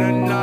and